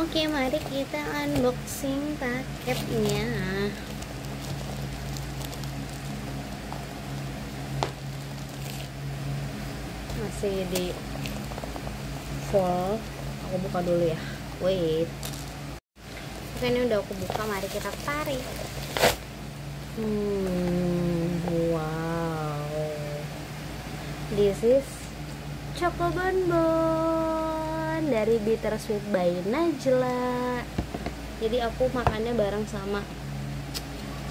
Oke, mari kita unboxing paketnya. Masih di full. Aku buka dulu ya. Wait. Oke, ini udah aku buka. Mari kita tarik. Hmm, wow. This is Choco Bonbon dari Bittersweet by Najla. Jadi aku makannya bareng sama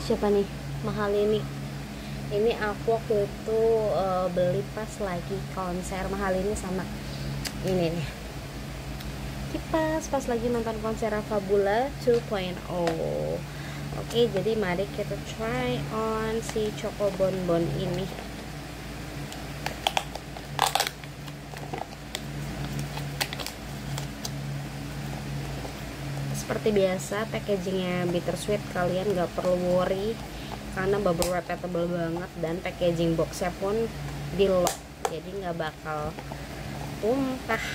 siapa nih? Mahal ini. Ini aku waktu itu uh, beli pas lagi konser mahal ini sama ini nih. Kipas pas lagi nonton konser Fabula 2.0. Oke, jadi mari kita try on si Choco Bonbon ini. Seperti biasa packagingnya bittersweet kalian gak perlu worry karena bubble wrapnya tebel banget dan packaging boxnya pun di lock jadi nggak bakal tumpah.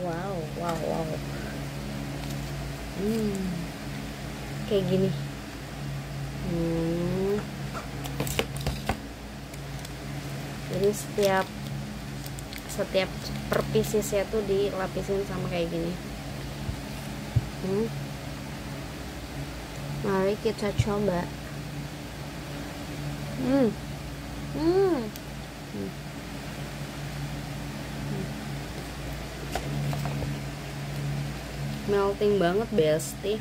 Wow wow wow. Hmm kayak gini. Hmm. jadi setiap setiap per piecesnya tuh dilapisin sama kayak gini hmm. mari kita coba hmm. Hmm. Hmm. melting banget bestie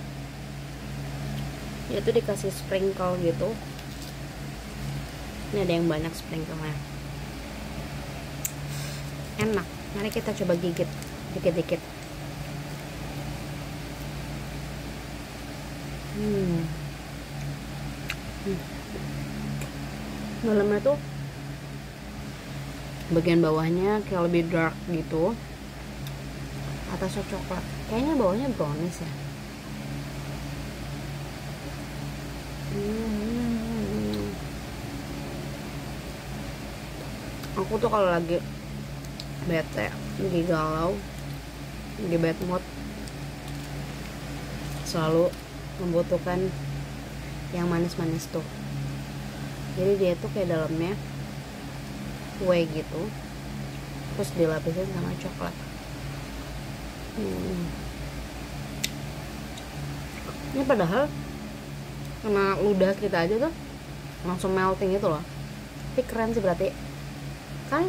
itu dikasih sprinkle gitu ini ada yang banyak sprinklenya enak mari kita coba gigit dikit-dikit hmm. dalamnya tuh bagian bawahnya kayak lebih dark gitu atasnya coklat kayaknya bawahnya brownies ya hmm. aku tuh kalau lagi bete lagi galau lagi bad mood selalu membutuhkan yang manis-manis tuh. Jadi dia tuh kayak dalamnya kue gitu terus dilapisin sama coklat. Hmm. ini padahal kena ludah kita aja tuh langsung melting gitu loh. Tapi keren sih berarti. Kan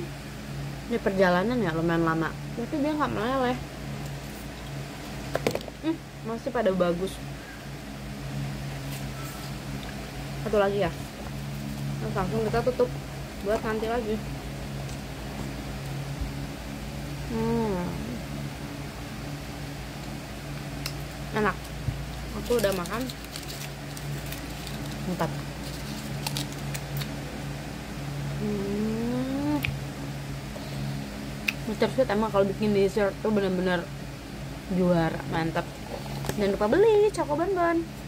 ini perjalanan ya lumayan lama. Tapi dia nggak meleleh. Hmm, masih pada bagus satu lagi ya. Terus langsung kita tutup. Buat nanti lagi. Hmm. enak. Aku udah makan. Empat hmm. Mr. Sweet emang kalau bikin dessert tuh bener-bener juara. Mantap. Jangan lupa beli Choco Bonbon